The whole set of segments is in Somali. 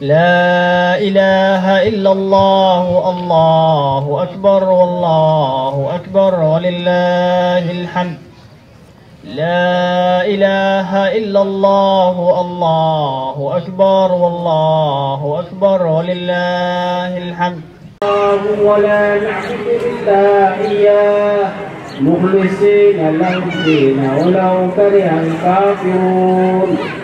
لا إله إلا الله الله أكبر والله أكبر ولله الحمد. لا إله إلا الله الله أكبر والله أكبر ولله الحمد. ولا نعبد إلا إياه. مخلصين له الدين ولو كره الكافرون.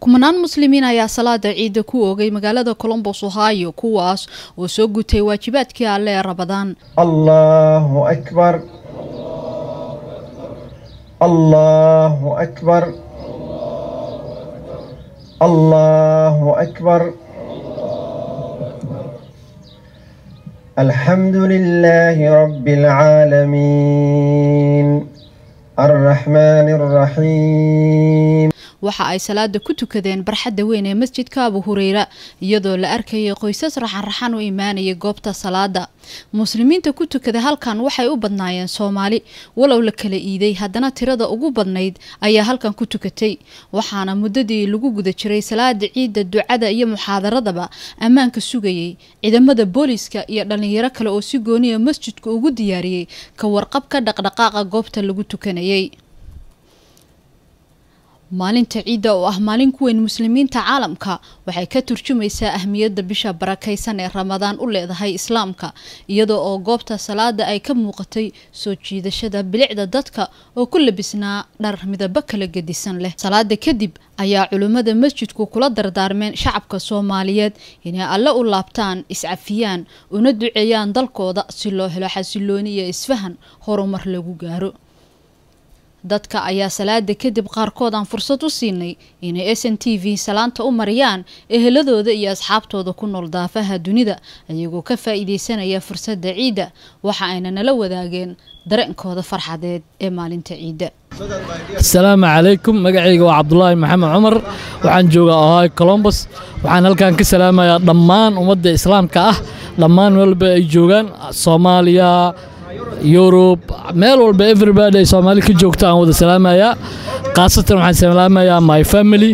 kumanaan muslimiin ayaa salaada ciidda ku oogay magaalada colombos ohio kuwaas oo soo gutay waajibaadkii alle ee rabadaan الله أكبر الله أكبر الله أكبر الحمد لله رب العالمين الرحمن الرحيم waxa ay salaada ku tukadeen barxadda weyn ee masjidka abu hureyra iyadoo la arkayay qoysas raxan-raxan u imaanayay goobta salaada muslimiinta ku tukada halkan waxay u badnaayeen soomaali. Walow la kala iiday haddana tirada ugu badnayd ayaa halkan ku tukatay. Waxaana muddadii lagu guda jiray salaada ciidda ducada iyo muxaadaradaba ammaanka sugayay. Ciidamada booliiska iyo dhallinyaro kale oo si gooniya masjidka ugu diyaariyey ka warqabka dhaqdhaqaaqa goobta lagu tukanayay maalinta ciidda oo ah maalin ku weyn muslimiinta caalamka waxay ka turjumaysaa ahmiyadda bisha barakaysan ee ramadaan u leedahay islaamka iyadoo oo goobta salaada ay ka muuqatay soo jiidashada bilicda dadka oo ku labisnaa dhar midabo kala gedisan leh. Salaada kadib ayaa culimmada masjidku kula dardaarmeen shacabka soomaaliyeed inay alle u laabtaan iscafiyaan una duceeyaan dalkooda si loo helo xasilooni iyo isfahan horumar lagu gaaro dadka ayaa salaada kadib qaarkood aan fursad u siinay inay s n t v salaanta u mariyaan eheladooda iyo asxaabtooda ku nool daafaha dunida ayagoo ka faa-iideysanaya fursadda ciidda. Waxa ayna nala wadaageen dareenkooda farxadeed ee maalinta ciidda. Asalaamu calaykum magacayga waa cabdulaahi maxamed cumar. Waxaan joogaa ohio colombos waxaan halkan ka salaamayaa dhammaan ummadda islaamka ah. Dhammaan walba ay joogaan soomaaliya yurub meel walba everybody ay soomaali ka joogto aan wada salaamayaa khaasatan waxaan salaamayaa my family.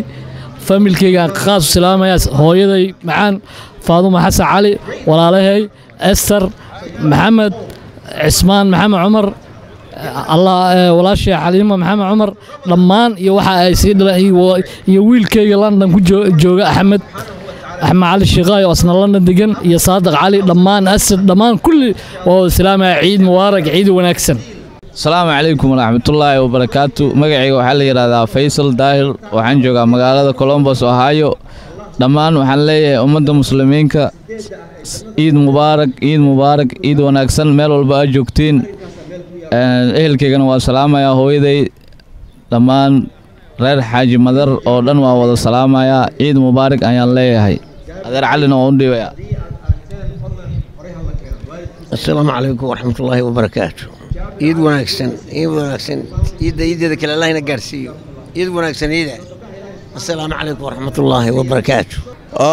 Familkeyga aan khaas u salaamayaa hooyaday macaan faaduma xasan cali walaalahay ester maxamed cismaan maxamed cumar allah walaashay xaliimo maxamed cumar dhammaan iyo waxa ay sii dhaleen iyo wiilkeyga london ku jooga axmed axmed cali shiiqaay oo asna london degan iyo saadiq cali dhammaan asad dhammaan kulli waa wada salaamaya ciid mubaarak ciid wanaagsan asalaamu calaykum waraxmatullaahi wabarakaatu magacayga waxaa la yidhahdaa faysal daahir waxaan joogaa magaalada colombos ohio dhammaan waxaan leeyahay ummadda muslimiinka ciid mubaarak ciid mubaarak ciid wanaagsan meel walba aad joogtiin ehelkeygana waa salaamayaa hooyaday dhammaan reer xaaji madar oo dhan waa wada salaamayaa ciid mubaarak ayaan leeyahay adeer calina waa u dhiibayaa asalaamu calaykum waraxmatullaahi wabarakaatu ciid wanaagsan ciid wanaagsan. Ciidda ciiddeeda kale allahna gaarsiiyo. Ciid wanaagsan ciida asalaamu calaykum waraxmatullaahi wabarakaatu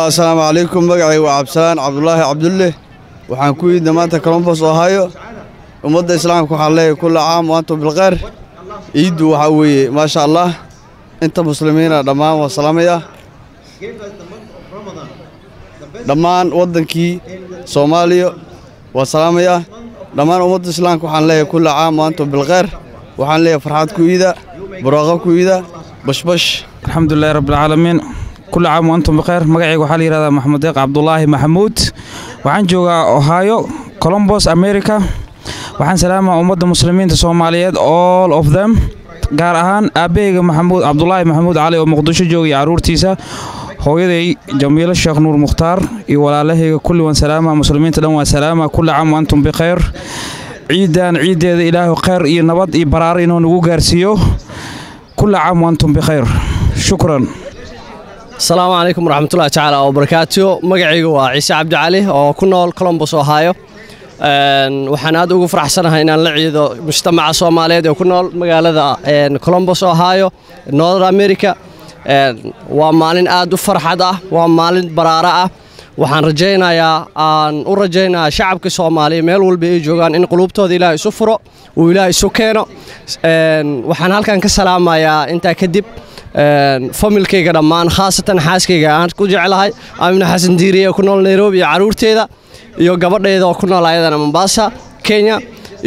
asalaamu calaykum magacay waa cabdisalaan cabdulaahi cabdulle waxaan ku yidna maanta colombos ohio ummadda islaamka waxaan leeyahay kulla caam waantum bilkhayr ciiddu waxaa weeye maasha allah inta muslimiina dhammaan waa salaamaya dhammaan waddankii soomaaliya waa salaamaya dhammaan ummadda islaamka waxaan leeyahay kulla caam waantum bilkhayr waxaan leeyahay farxad ku iida barwaaqo ku iida bashbash. Alxamdulilahi rabbilcaalamiin kulli caam waantum bikhayr magacayga waxaa la yidhahdaa maxamed deeq cabdulaahi maxamuud. Waxaan joogaa ohio colombos america. Waxaan salaamaa ummadda muslimiinta soomaaliyeed all of them gaar ahaan aabbaheyga maxamuud cabdulaahi maxamuud cali oo muqdisho joogaya carruurtiisa hooyaday jamiilo sheekh nuur mukhtaar iyo walaalahayga kulli waan salaama muslimiinta dhan waan salaama kulli caam waantum bikhayr ciidan ciiddeeda ilaahu khayr iyo nabad iyo baraaro inuu nagu gaarsiiyo kulli caam waantum bikhayr shukran. Asalaamu calaykum waraxmatullahi tacaala wabarakaatu magacaygu waa ciise cabdi cali oo ku nool colombos ohio. Waxaan aad ugu faraxsanahay inaan la ciido mujtamaca soomaaliyeed ee ku nool magaalada colombos ohio north america waa maalin aad u farxad ah waa maalin baraaro ah. Waxaan rajaynayaa aan u rajaynayaa shacabka soomaaliya meel walba ay joogaan in qulubtooda ilaah isu furo uu ilaah isu keeno. Waxaan halkan ka salaamayaa intaa kadib familkayga dhammaan khaasatan xaaskayga aan ku jeclahay amina xasan diiriye ku nool nairobi iyo caruurteeda iyo gabadheeda oo ku nool ayadana mombasa kenya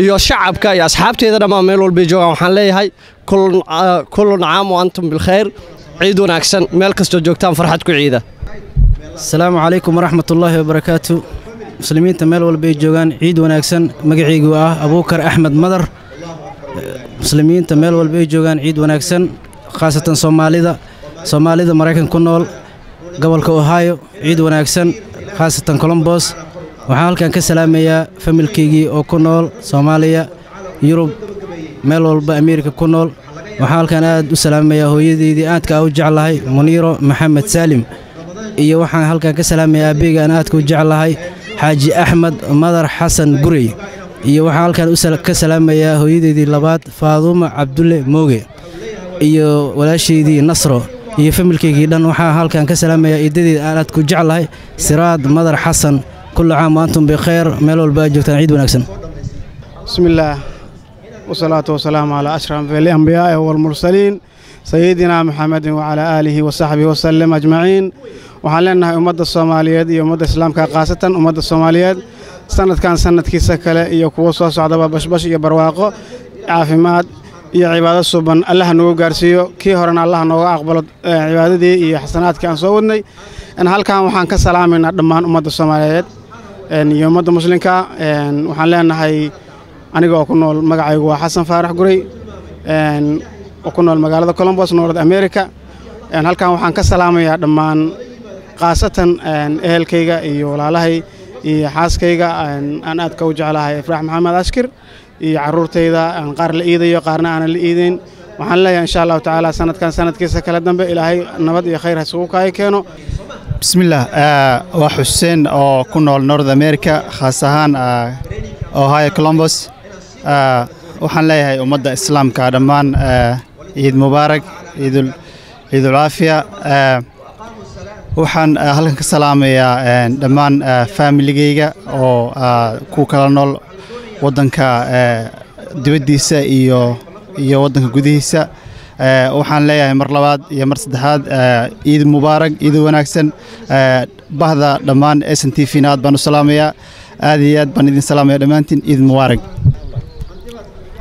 iyo shacabka iyo asxaabteeda dhammaan meel walbay joogaan. Waxaan leeyahay kullun caam antum bilkhayr ciid wanaagsan. Meel kastoo joogtaan farxad ku ciida. Asalaamu calaykum waraxmatullaahi wabarakaatu. Muslimiinta meel walba ay joogaan ciid wanaagsan. Magacaygu ah abuukar axmed madar. Muslimiinta meel walba ay joogaan ciid wanaagsan khaasatan soomaalida. Soomaalida maraykan ku nool gobolka ohio ciid wanaagsan khaasatan colombos waxaan halkan ka salaamayaa familkaygii oo ku nool soomaaliya yurub meel walba ameerika ku nool waxaan halkan aad u salaamayaa hooyadeydii aadka u jeclahay muniiro maxamed saalim iyo waxaan halkan ka salaamayaa aabeyga aan aadka u jeclahay xaaji axmed madar xasan gurey iyo waxaan halkan ka salaamayaa hooyadeydii labaad faaduuma cabdulle mooge iyo walaashaydii nasro iyo familkaygii dhan. Waxaan halkan ka salaamayaa iidadeeda aan aadka u jeclahay siraad madar xasan. Kullu caam wa antum bikhayr meel walba aad joogtaan ciid wanaagsan. Bismillaah wasalaatu wasalaamu calaa ashraf alambiyaai walmursaliin sayidina maxamedin wacalaa aalihi wasaxbihi wasalem ajmaciin waxaan leenahay ummadda soomaaliyeed iyo ummadda islaamka khaasatan ummadda soomaaliyeed sanadkan sanadkiisa kale iyo kuwo soo socdaba bashbash iyo barwaaqo caafimaad iyo cibaado suban allaha noogu gaarsiiyo kii horena allaha nooga aqbalo cibaadadii iyo xasanaadkii aan soo wadnay halkan waxaan ka salaamaynaa dhammaan ummadda soomaaliyeed iyo ummadda muslimka waxaan leenahay aniga oo ku nool magacaygu waa xasan faarax gurey oo ku nool magaalada colombos north america halkan waxaan ka salaamayaa dhammaan khaasatan ehelkayga iyo walaalahay iyo xaaskayga aan aadka u jeclahay ifraax maxamed ashkir iyo caruurtayda qaar la iidayo qaarna aanan la iidayn waxaan leeyahay insha allahu tacaala sanadkan sanadkiisa kale dambe ilaahay nabad iyo khayr hasugu kaaga keeno. Bismillaah waa xuseen oo ku nool north america khaas ahaan ohio colombos waxaan leeyahay ummadda islaamka dhammaan ciid mubaarak ciidulcaafiya waxaan halkan ka salaamayaa dhammaan faamiligayga oo ku kala nool waddanka dibaddiisa iyo iyo waddanka gudihiisa. Waxaan leeyahay mar labaad iyo mar saddexaad ciid mubaarak ciid wanaagsan. Bahda dhammaan s n t v na aad baan u salaamayaa. Aad iyo aad baan idin salaamaya dhammaantiin ciid mubaarak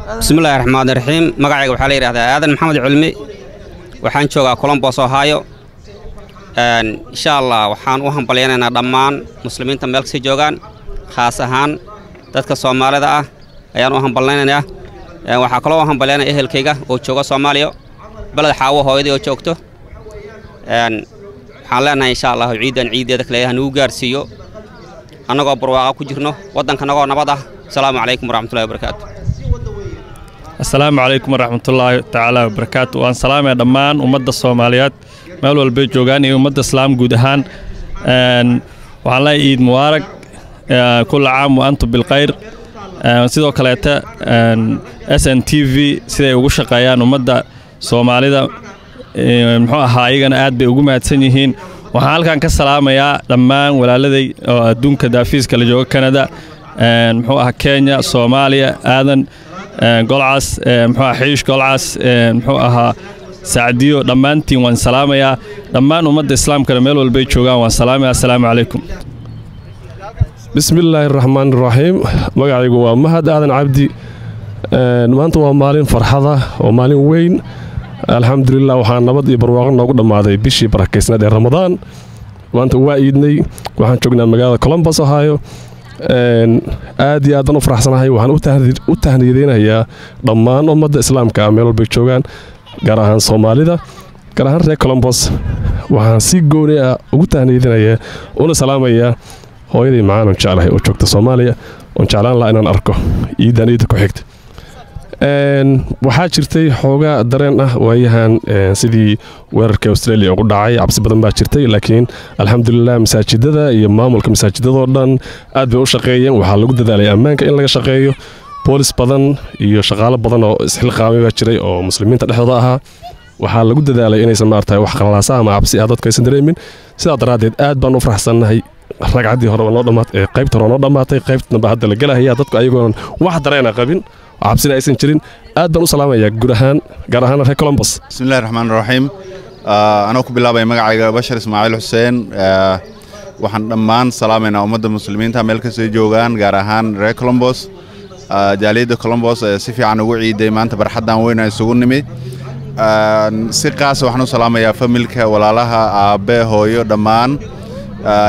bismillahi raxmaan raxiim magacayga waxaa la yidhahdaa aadan maxamed culmi. Waxaan joogaa colombos ohio. Insha allah waxaan u hambalyanaynaa dhammaan muslimiinta meel ka sii joogaan. Khaas ahaan dadka soomaalida ah ayaan u hambalnaynayaa waxaa kaloo u hambalyanaya ehelkayga oo jooga soomaaliya. Beled xaawo hooyadii oo joogto. Waxaan leenahay insha allahu ciiddan ciiddeeda kale hanugu gaarsiiyo. Annagoo barwaaqa ku jirno waddankanagoo nabad ah. Asalaamu calaykum waraxmatullahi wabarakaatu asalaamu calaykum waraxmatullaahi tacaala wabarakaatu waan salaamaya dhammaan ummadda soomaaliyeed meel walbay joogaan iyo ummadda islaam guud ahaan. Waxaan leeyahay ciid mubaarag kulla caam wa antum sidoo kaleeta s n t v siday ugu shaqeeyaan ummadda soomaalida. Muxuu ahaa ayagana aad bay ugu mahadsan yihiin. Waxaan halkan ka salaamayaa dhammaan walaaladay oo adduunka daafiiska la jooga kanada. Muxuu ahaa kenya soomaaliya aadan golcas muxuu ahaa xiish golcas muxuu ahaa sacdiyo. Dhammaantiin waan salaamayaa. Dhammaan ummadda islaamkana meel walbay joogaan waan salaamaya assalaamu calaykum. Bismillaahi raxmaan raxiim magacaygu waa mahad aadan cabdi. Maanta waa maalin farxada oo maalin weyn. Alxamdulilah waxaa nabad iyo barwaaqo noogu dhammaaday bishii barakaysnaed ee ramadaan. Maanta waa iidnay. Waxaan joognaa magaalada colombos ohio aad iyo aadaan u faraxsanahay. Waxaan u tahniyadeynayaa dhammaan ummadda islaamka meel walbay joogaan gaar ahaan soomaalida gaar ahaan reer colombos waxaan si gooni ah ugu tahniyadinayaa una salaamayaa hooyadii macaan. Oon jeclahay oo joogta soomaaliya. Oon jeclaan laha inaan arko. Ciidan ciidda ku xigta waxaa jirtay xoogaa dareen ah waayahan sidii weerarka australia ugu dhacay. Cabsi badan baa jirtay laakiin alxamdulilah masaajidada iyo maamulka masaajidadoo dhan aad bay u shaqeeyeen. Waxaa lagu dadaalaya ammaanka in laga shaqeeyo. Boolis badan iyo shaqaalo badan oo isxilqaamay baa jiray oo muslimiinta dhexdooda ahaa. Waxaa lagu dadaalay inaysan maarata wax qalalaasa ama cabsi ah dadku aysan dareemin. Sidaa daraaddeed aad baan u faraxsannahay. Ragcaddii hore qaybta hore noo dhammaatay qaybtana baa hadda la gelahaya dadku ayagoonan wax dareena qabin. oo cabsina aysan jirin aad baan u salaamayaa guud ahaan gaar ahaan reer colombos bismillahi raxmaan raxiim anoo ku bilaabaya magacayga bashar ismaaciil xuseen. Waxaan dhammaan salaamaynaa ummadda muslimiinta meel kastoo joogaan gaar ahaan reer colombos jaaliyadda colombos ee si fiican ugu ciiday maanta barxaddan weyn aan isugu nimi. Si qaasa waxaan u salaamayaa familka walaalaha aabbe hooyo dhammaan.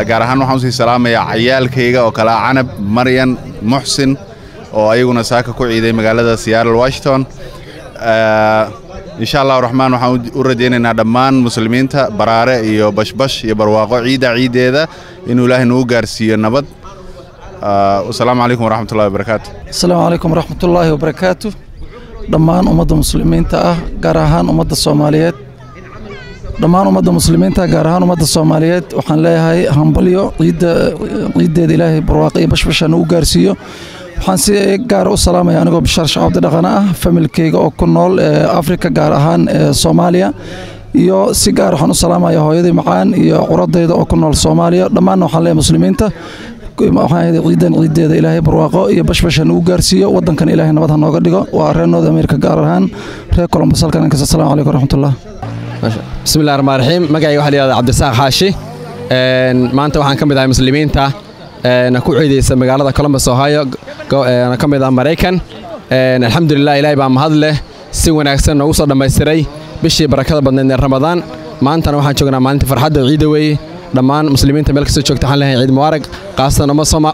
Gaar ahaan waxaan u sii salaamayaa cayaalkayga oo kale canab maryan muxsin oo ayaguna saaka ku ciiday magaalada seattle washington. Insha allahu raxmaan waxaan u rajaynaynaa dhammaan muslimiinta baraare iyo bashbash iyo barwaaqo ciidda ciiddeeda inuu ilaahay nagu gaarsiiyo nabad. Wasalaamu calaykum waraxmatullahi wabarakaatu asalaamu calaykum waraxmatullaahi wabarakaatu dhammaan ummadda muslimiinta ah gaar ahaan ummadda soomaaliyeed. Dhammaan ummadda muslimiinta gaar ahaan ummadda soomaaliyeed waxaan leeyahay hambalyo ciidda ciiddeeda ilaahay barwaaqo iyo bashbasha nagu gaarsiiyo waxaan si gaara u salaamaya anigoo bishaar shacabdi dhaqana ah familkayga oo ku nool afrika gaar ahaan soomaaliya. Iyo si gaar waxaan u salaamaya hooyadii macaan iyo curadayda oo ku nool soomaaliya. Dhammaanna waxaan leeyahay muslimiinta ciidan ciideeda ilaahay barwaaqo iyo bashbasha nagu gaarsiiyo. Wadankan ilaahay nabad ha nooga dhigo. Waa reer america gaar ahaan reer colombos halkan inkas assalamu calaykum waraxmatullah bismillahi raxmaan raxiim magacayga waxaa la yihahdaa cabdisaaq xaashi. Maanta waxaan ka mid ahay muslimiinta ku ciidaysa magaalada columbus ohio. Ka mid ah maraykan alxamdulilah ilaahay baa mahad si wanaagsan noogu soo dhammaystiray bishii barakada badneed ee ramadaan. Maantana waxaan joognaa maalinta farxadda ciidda weeye dhammaan muslimiinta meel kastoo joogta waxaan leeyahay ciid mubaarag khaasatan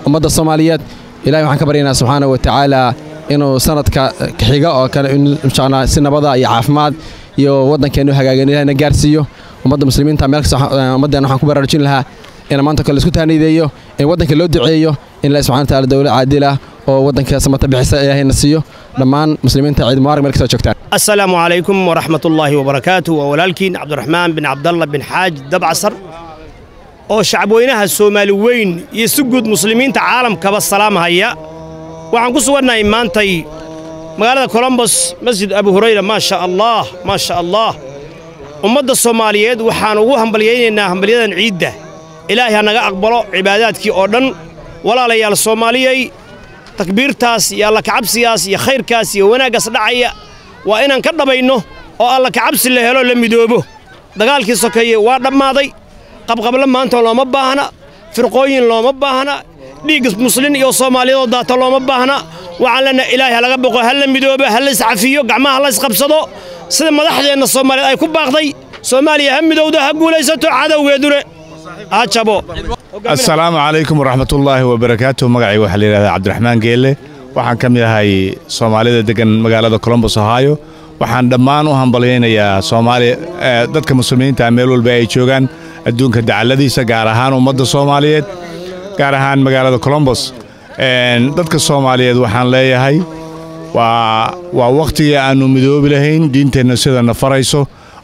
ummadda soomaaliyeed. Ilahay waxaan ka baryaynaa subxaana wa inuu sanadka xiga oo kale si nabada iyo caafimaad iyo waddankeennu hagaagan ilahayna gaarsiiyo. Ummadda muslimiinta meel ummaddeena waxaan ku baraarujin lahaa in maanta kale isku taaniideeyo in waddanka loo duceeyo in ilahi subxana wataala dowlad caadil ah oo waddanka samata bixisa ilaahayna siiyo. Dhammaan muslimiinta ciid mubaarag meel kastoo joogtaan. Asalaamu calaykum waraxmatullaahi wabarakaatu waa walaalkiin cabdiraxmaan bin cabdalla bin xaaj dabcasar oo shacabweynaha soomaali weyn iyo si guud muslimiinta caalamkaba salaamhaya waxaan ku sugannahay maantay magaalada colombos masjid abu hurayra maa sha allaah maa sha allaah ummadda soomaaliyeed waxaan ugu hambalyaynaynaa hambalyadan ciidda ilaahay ha naga aqbalo cibaadaadkii oo dhan. Walaalayaal soomaaliyey takbiirtaas iyo alla kacabsigaas iyo khayrkaas iyo wanaaggaas dhacaya waa inaan ka dhabayno oo alla kacabsi la helo la midoobo. Dagaalkii sokeeye waa dhammaaday. Qabqablo maanta looma baahna. Firqooyin looma baahna. Dhiig muslin iyo soomaaliyadoo daata looma baahna. Waxaan leenahay ilaahay ha laga boqo ha la midoobo ha la iscafiyo gacmaha ha la isqabsado. Sida madaxdeenna soomaaliyeed ay ku baaqday soomaaliya ha midowdo ha guulaysato cadowgeedune asalaamu calaykum waraxmatullaahi wabarakaatu magacayga waxaa la yidhahdaa cabdiraxmaan geelle. Waxaan ka mid ahay soomaalida degan magaalada colombos ohio. Waxaan dhammaan u hambalyaynayaa soomaaliya dadka muslimiinta meel walba ay joogaan adduunka dacalladiisa gaar ahaan ummadda soomaaliyeed gaar ahaan magaalada colombos dadka soomaaliyeed waxaan leeyahay waa wakhtigii aannu midoobi lahayn diinteenna sidana farayso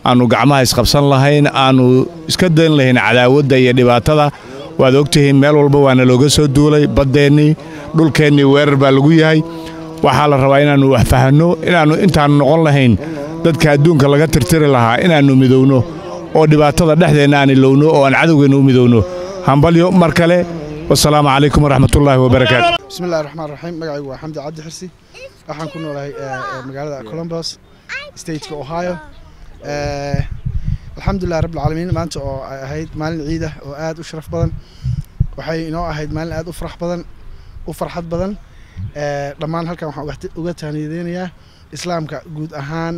aannu gacmaha isqabsan lahayn aannu iska dayn lahayn cadaawadda iyo dhibaatada. Waad ogtihiin meel walba waana looga soo duulay baddeennii dhulkeennii weerar baa lagu yahay. Waxaa la rabaa inaannu wax fahanno inaannu intaannu noqon lahayn dadka adduunka laga tirtiri lahaa inaannu midowno oo dhibaatada dhexdeenna aan ilowno oo aan cadowgeenna u midowno. Hambalyo mar kale wasalaamu calaykum waraxmatullaahi wabarakaatu. Bismillahi raxmaan raxiim magacaygu waa xamdi cabdi waxaan ku noolahay magaalada colombos stateka ohio alxamdulilah rabbilcaalamiin maanta oo ay ahayd maalin ciida oo aad u sharaf badan waxay inoo ahayd maalin aad u farax badan u farxad badan. Dhammaan halkan waxaan uga taaniyadeynayaa islaamka guud ahaan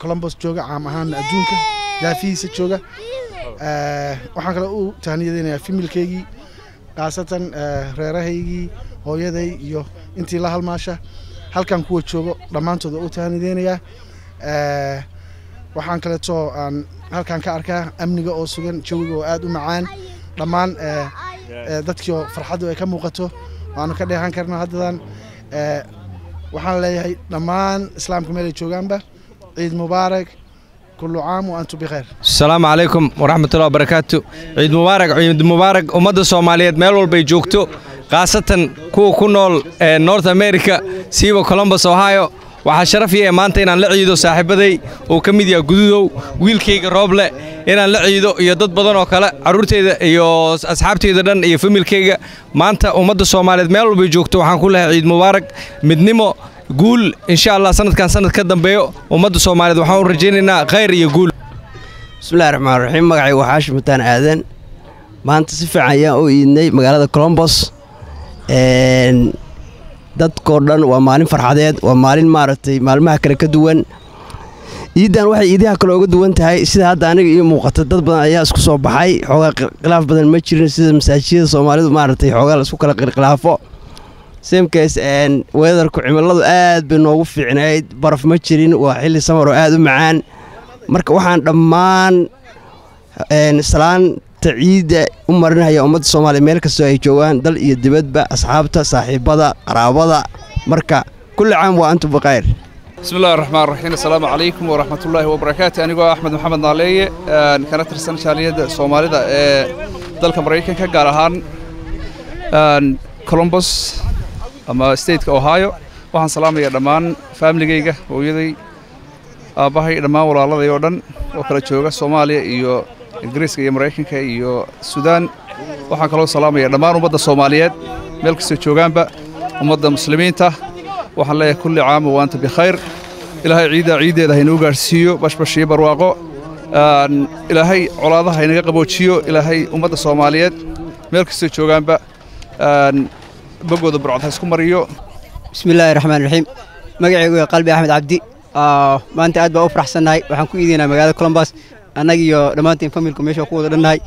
colombos jooga caam ahaanna adduunka daafihiisa jooga. Waxaan kale u taaniyadeynayaa fimilkeygii khaasatan reerahaygii hooyaday iyo intii la halmaasha. Halkan kuwa joogo dhammaantood waa u taaniyadeynayaa waxaan kaleeto aan halkan ka arkaa amniga oo sugan jawiga oo aad u macaan dhammaan dadkii oo farxaddu ay ka muuqato. Waanu ka dheehan karno haddadan waxaan leeyahay dhammaan islaamka meel ay joogaanba. Ciid mubaarak kullu caam wa antum bikhayr asalaamu calaykum waraxmatullahi wabarakaatu ciid mubaarak ciid mubaarak ummadda soomaaliyeed meel walbay joogto khaasatan kuwa ku nool north america siiba columbus ohio waxaa sharaf ii ah maanta inaan la ciido saaxiibaday uu ka mid yahay gududow wiilkayga rooble inaan la ciido iyo dad badan oo kale carruurteyda iyo asxaabteyda dhan iyo familkayga maanta ummadda soomaaliyeed meel walbay joogto waxaan ku lehay ciid mubaarak midnimo guul. Insha allah sanadkan sanad ka dambeeyo ummadda soomaaliyeed waxaan u rajaynaynaa khayr iyo guul. Bismillahi raxmaan raxiim magacaygu waxaa shimitaan aadan. Maanta si fiican ayaan u iidnay magaalada colombos dadkoo dhan waa maalin farxadeed waa maalin maaragtay maalmaha kale ka duwan. Iiddan waxay iidaha kale uga duwan tahay sida hadda aniga ii muuqata dad badan ayaa isku soo baxay. Xoogaa khilaaf badan ma jirin sida masaajiyada soomaalidu maaragtay xoogaa la isku kala qirkhilaafo. Semkaas weedarku cimiladu aad bay noogu fiicnayd baraf ma jirin waa xilli samar oo aad u macaan. Marka waxaan dhammaan salaanta taciida u marinaya ummadda soomaaliya. Meel kastoo ay joogaan dal iyo dibadba asxaabta saaxiibada qaraabada. Marka kulli caam waa antum baqayr bismillahi raxmaan raxiim assalaamu calaykum waraxmatullaahi wabarakaatu anigoo axmed maxamed naaleeye eh, kana tirsan jaaliyadda soomaalida ee dalka maraykanka gaar ahaan eh, colombos ama stateka ohio. Waxaan salaamaya dhammaan faamiligayga hooyaday aabbahay dhammaan walaaladayoo dhan oo kala jooga soomaaliya iyo Ingiriiska iyo Mareykanka iyo Suudaan waxaan kaloo salaamayaa dhammaan ummadda Soomaaliyeed meel kasta joogaanba ummadda muslimiinta. Waxaan leeyahay kulli caam wa anta bikhayr. Ilaahay ciidda ciiddeeda haynuu gaarsiiyo bashbash iyo barwaaqo. Ilaahay colaadaha haynaga qaboojiyo ilaahay ummadda soomaaliyeed meel kastoo joogaanba bogooda burcod ha isku mariyo. Bismillaahi raxmaan raxiim magacaygu qalbi axmed cabdi. Maanta aad baa u faraxsannahay. Waxaan ku iidaynaa magaalada colombus annaga iyo dhammaantiin familku meesha ku wada dhannahay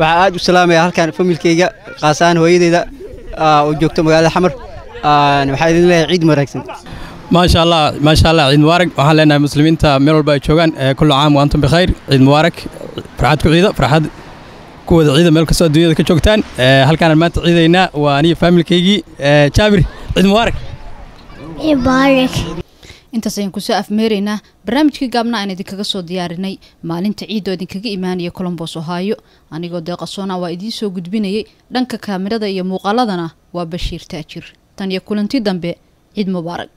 waxaa aad u salaamaya halkan familkayga qaasaan hooyadeyda oo joogto magaalada xamar. Waxaa idin leeyahay ciid wanaagsan. Maasha allah maasha allah ciid mubaarak waxaan leenahay muslimiinta meel walba ay joogaan kullu caam wa antum bikhayr ciid mubaarak farxad ku ciida farxad ku wada ciida meel kastoo adduunyada ka joogtaan. Halkaan maanta ciidaynaa waa aniga faamilkaygii jaabir. Ciid mubaarak mubaarak intaas ayaan ku soo afmeeraynaa barnaamijkii gaabna aan idinkaga soo diyaarinay. Maalinta ciidoo idinkaga imaanaya colombos ohaayo anigoo deeqasoona waa idiin soo gudbinayay. Dhanka kaamirada iyo muuqaaladana waa bashiir taajir. Tan iyo kulanti dambe ciid mubaarak